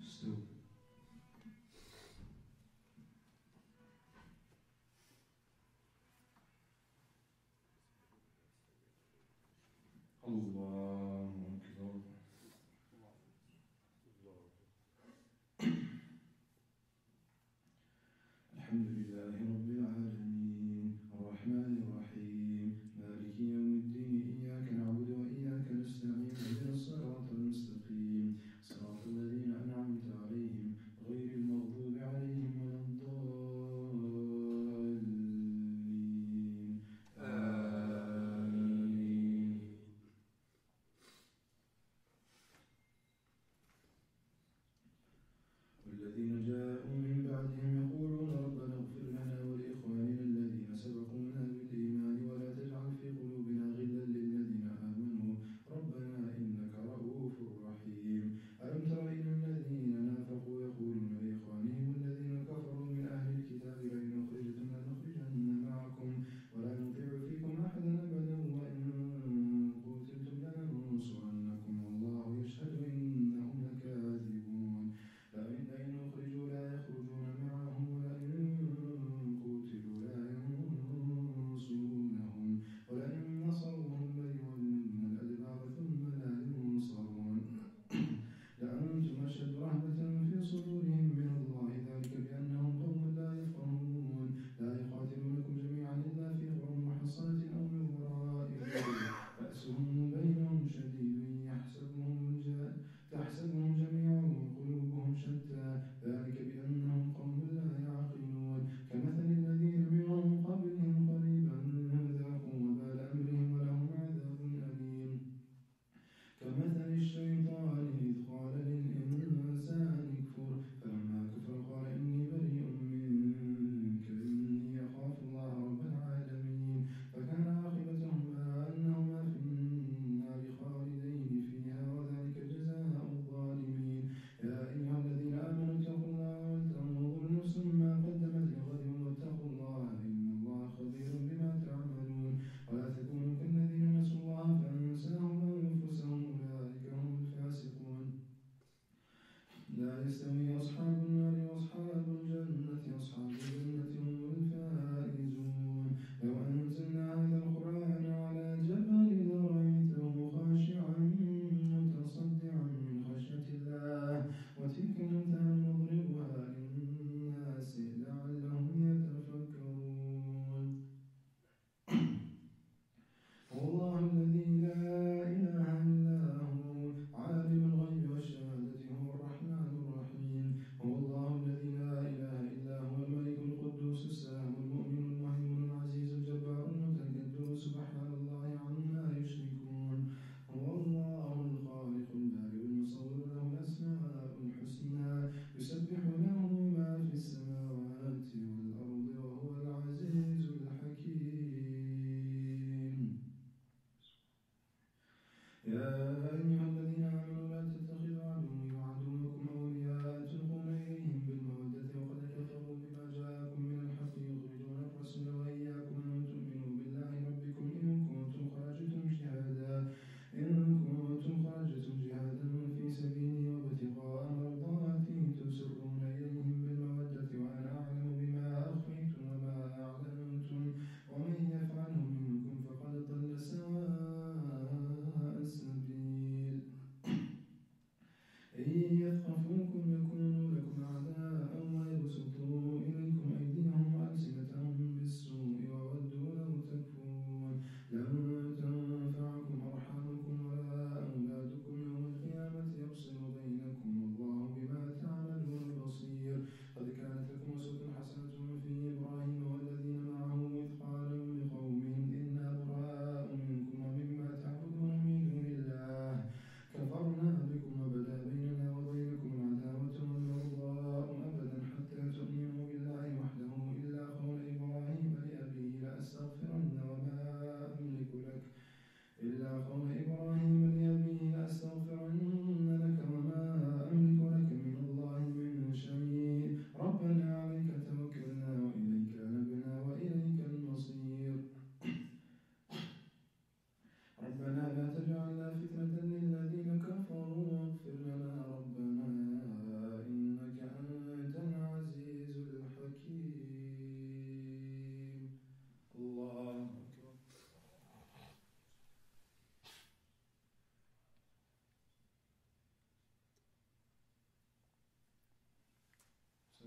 still.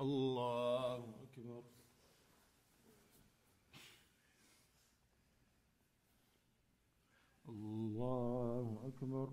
الله أكبر. الله أكبر.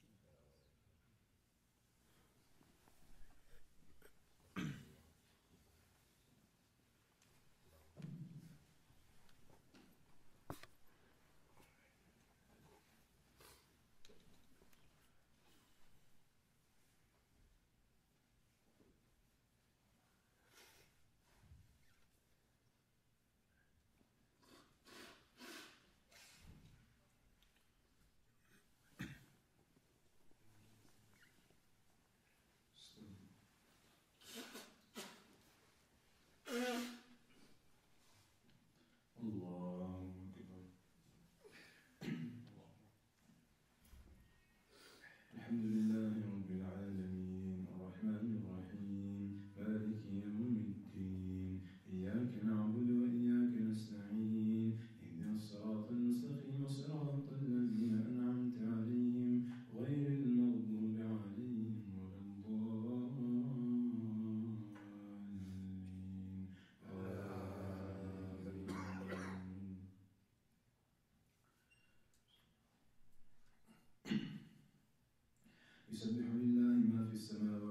يسبح لله ما في السماوات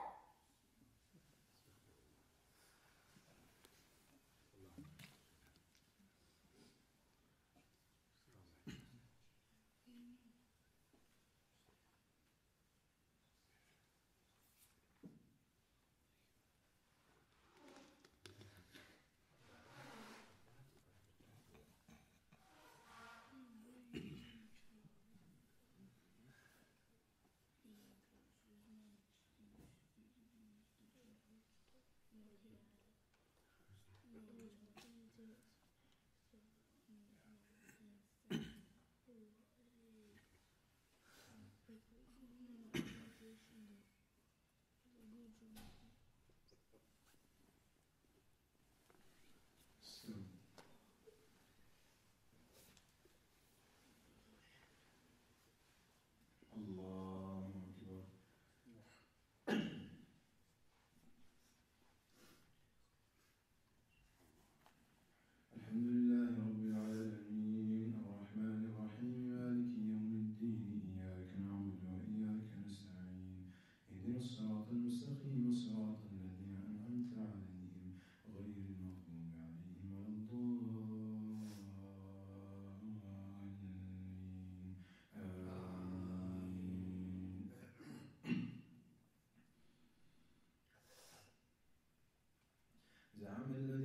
الحمد لله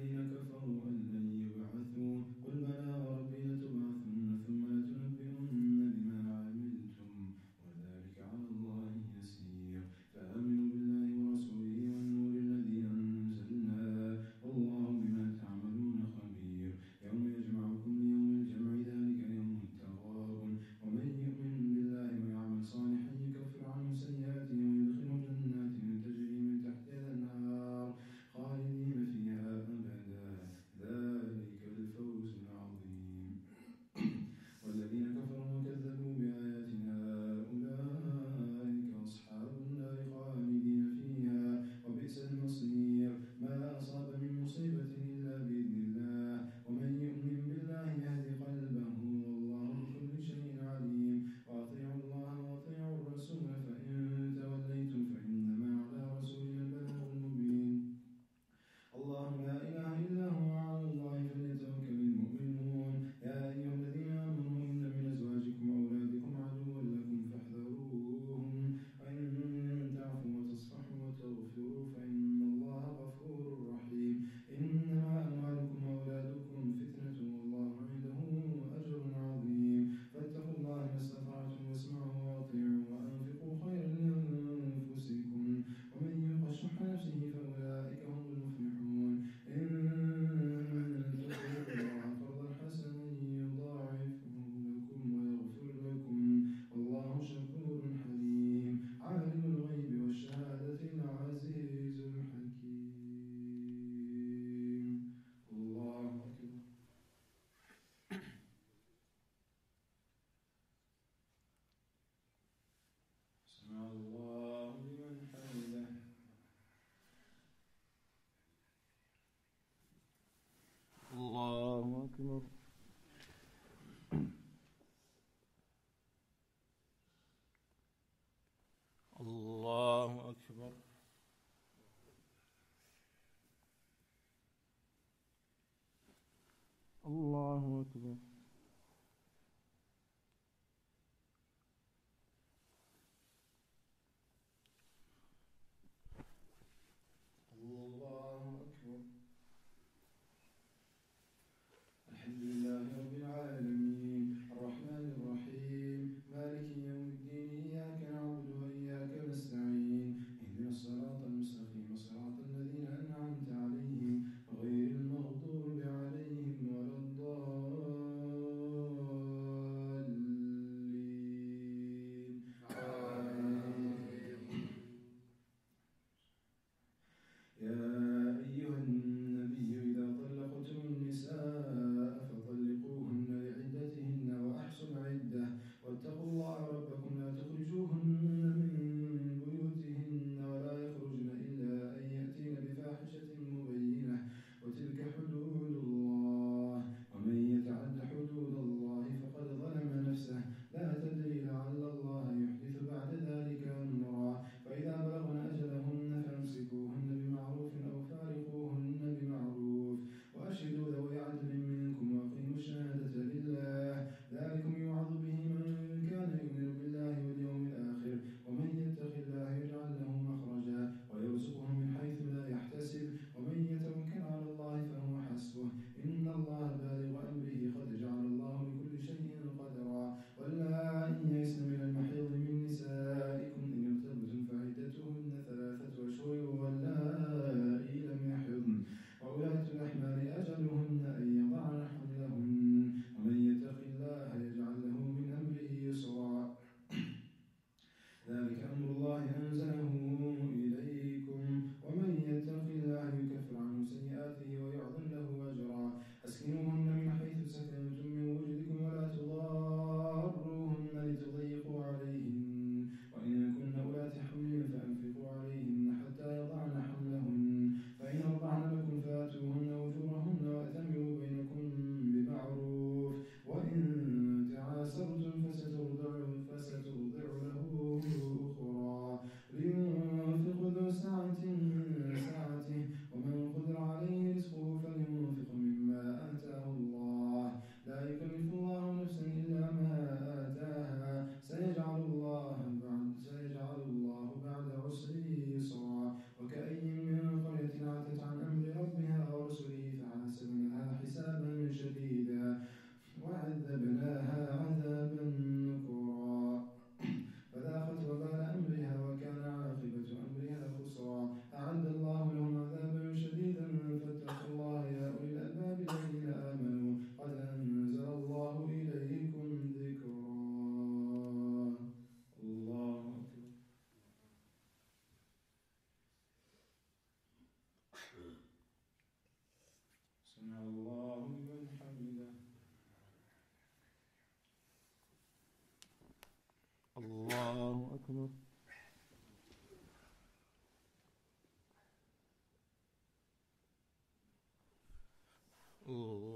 Ooh.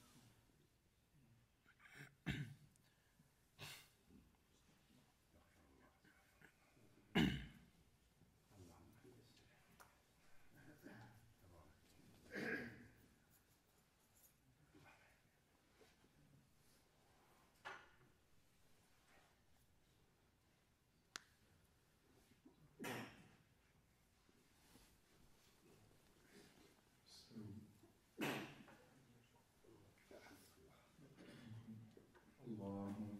long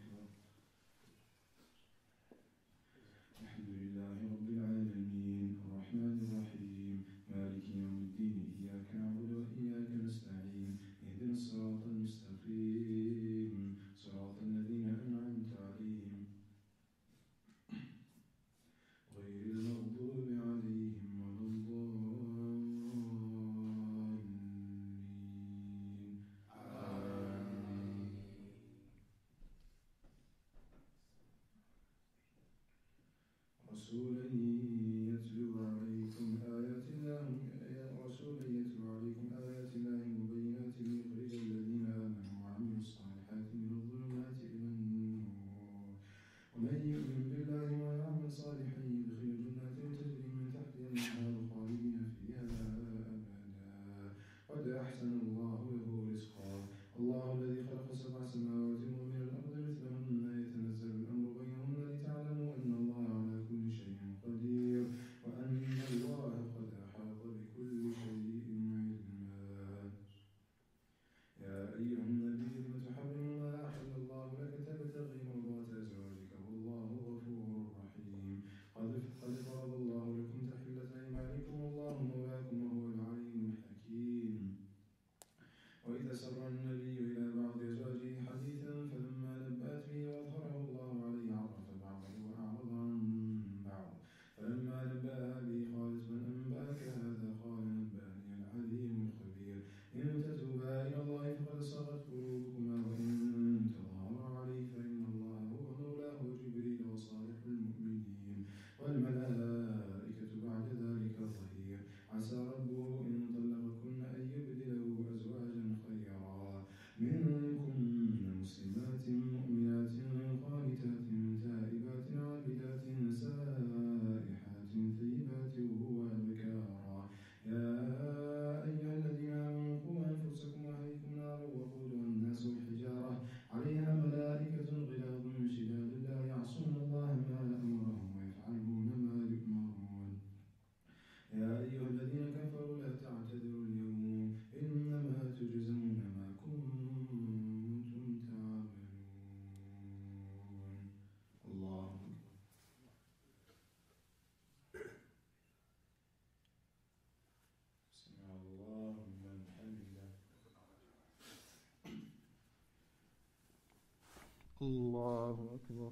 الله أكبر.